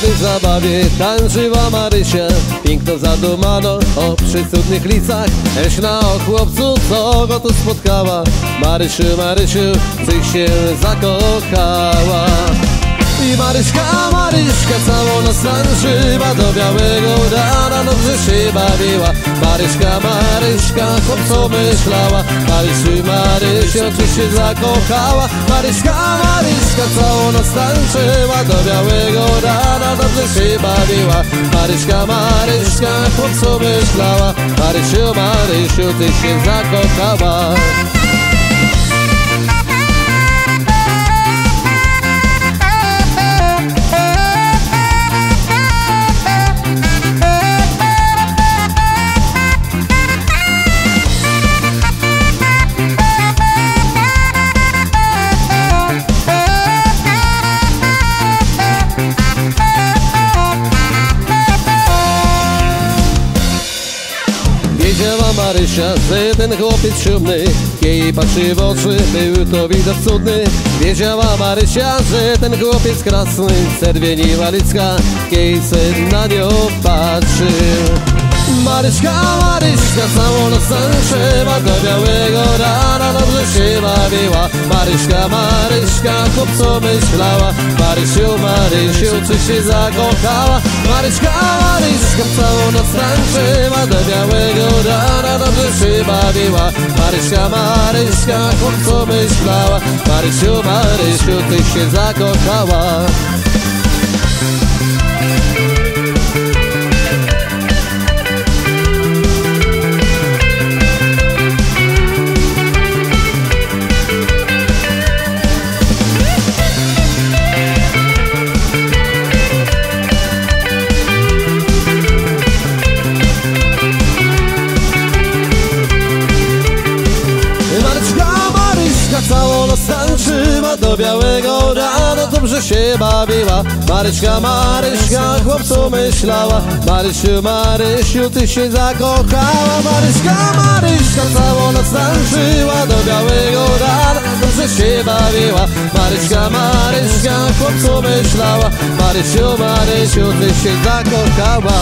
Na jednej zabawie tańczyła Marysia. Piękno zadumano o przysudnych licach. Leśna o chłopcu, co go tu spotkała? Marysiu, Marysiu, ty się zakochała. I Maryśka, Maryśka całą noc tańczyła Do białego się bawiła Maryśka, Maryśka chłopco myślała? Marysiu, Marysiu czy się zakochała? Maryśka, Maryśka całą noc tańczyła. Do białego rana dobrze się bawiła Maryśka, Maryśka chłopco myślała? Marysiu, Marysiu ty się zakochała Wiedziała Marysia, że ten chłopiec siódmy Jej patrzy w oczy, był to widok cudny. Wiedziała Marysia, że ten chłopiec krasny Czerwieniła licka, jej syn na nią patrzył Maryśka, Maryśka całą noc tańczyła Do białego rana dobrze się bawiła. Maryśka, Maryśka chłopco myślała Marysiu, Marysiu, czy się zakochała? Maryśka, Maryśka całą noc tańczyła Do białego rana dobrze się bawiła. Maryśka, Maryśka chłopco myślała? Marysiu, Marysiu, ty się zakochała Noc tańczyła Do białego rana. Dobrze się bawiła. Maryśka, Maryśka chłopcu myślała. Marysiu, Marysiu ty się zakochała. Maryśka, Maryśka całą noc tańczyła Do białego rana. Dobrze się bawiła. Maryśka, Maryśka chłopcu myślała. Marysiu, Marysiu ty się zakochała